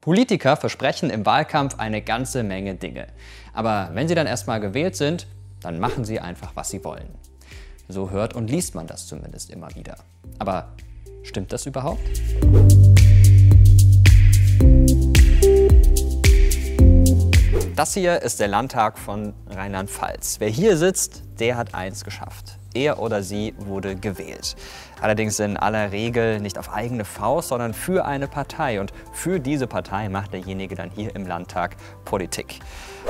Politiker versprechen im Wahlkampf eine ganze Menge Dinge. Aber wenn sie dann erstmal gewählt sind, dann machen sie einfach, was sie wollen. So hört und liest man das zumindest immer wieder. Aber stimmt das überhaupt? Das hier ist der Landtag von Rheinland-Pfalz. Wer hier sitzt, der hat eins geschafft. Er oder sie wurde gewählt. Allerdings in aller Regel nicht auf eigene Faust, sondern für eine Partei. Und für diese Partei macht derjenige dann hier im Landtag Politik.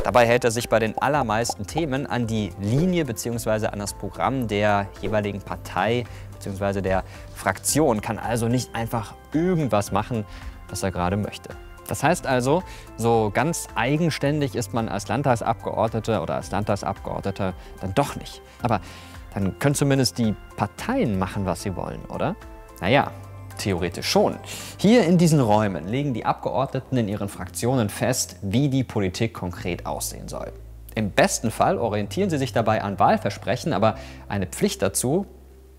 Dabei hält er sich bei den allermeisten Themen an die Linie bzw. an das Programm der jeweiligen Partei bzw. der Fraktion, kann also nicht einfach irgendwas machen, was er gerade möchte. Das heißt also, so ganz eigenständig ist man als Landtagsabgeordneter oder als Landtagsabgeordneter dann doch nicht. Aber dann können zumindest die Parteien machen, was sie wollen, oder? Naja, theoretisch schon. Hier in diesen Räumen legen die Abgeordneten in ihren Fraktionen fest, wie die Politik konkret aussehen soll. Im besten Fall orientieren sie sich dabei an Wahlversprechen, aber eine Pflicht dazu,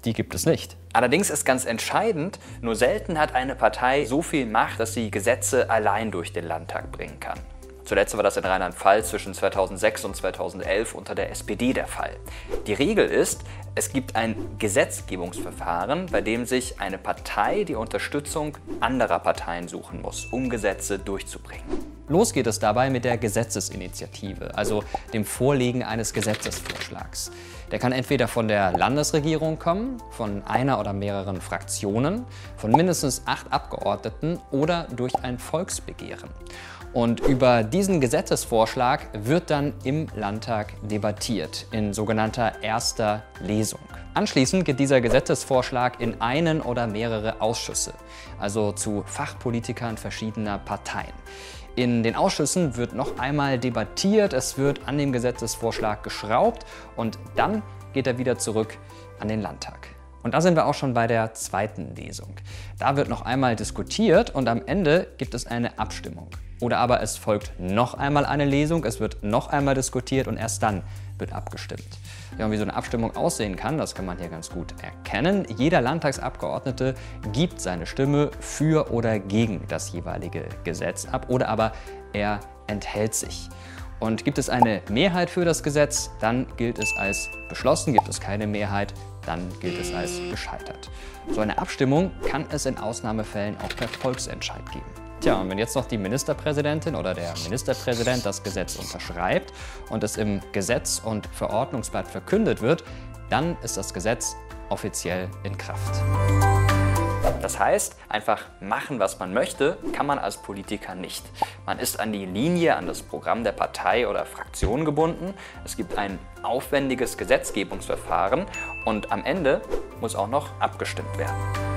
die gibt es nicht. Allerdings ist ganz entscheidend, nur selten hat eine Partei so viel Macht, dass sie Gesetze allein durch den Landtag bringen kann. Zuletzt war das in Rheinland-Pfalz zwischen 2006 und 2011 unter der SPD der Fall. Die Regel ist, es gibt ein Gesetzgebungsverfahren, bei dem sich eine Partei die Unterstützung anderer Parteien suchen muss, um Gesetze durchzubringen. Los geht es dabei mit der Gesetzesinitiative, also dem Vorlegen eines Gesetzesvorschlags. Der kann entweder von der Landesregierung kommen, von einer oder mehreren Fraktionen, von mindestens acht Abgeordneten oder durch ein Volksbegehren. Und über diesen Gesetzesvorschlag wird dann im Landtag debattiert, in sogenannter erster Lesung. Anschließend geht dieser Gesetzesvorschlag in einen oder mehrere Ausschüsse, also zu Fachpolitikern verschiedener Parteien. In den Ausschüssen wird noch einmal debattiert, es wird an dem Gesetzesvorschlag geschraubt und dann geht er wieder zurück an den Landtag. Und da sind wir auch schon bei der zweiten Lesung. Da wird noch einmal diskutiert und am Ende gibt es eine Abstimmung. Oder aber es folgt noch einmal eine Lesung, es wird noch einmal diskutiert und erst dann wird abgestimmt. Ja, und wie so eine Abstimmung aussehen kann, das kann man hier ganz gut erkennen. Jeder Landtagsabgeordnete gibt seine Stimme für oder gegen das jeweilige Gesetz ab oder aber er enthält sich. Und gibt es eine Mehrheit für das Gesetz, dann gilt es als beschlossen. Gibt es keine Mehrheit, dann gilt es als gescheitert. So eine Abstimmung kann es in Ausnahmefällen auch per Volksentscheid geben. Tja, und wenn jetzt noch die Ministerpräsidentin oder der Ministerpräsident das Gesetz unterschreibt und es im Gesetz- und Verordnungsblatt verkündet wird, dann ist das Gesetz offiziell in Kraft. Das heißt, einfach machen, was man möchte, kann man als Politiker nicht. Man ist an die Linie, an das Programm der Partei oder Fraktion gebunden. Es gibt ein aufwendiges Gesetzgebungsverfahren und am Ende muss auch noch abgestimmt werden.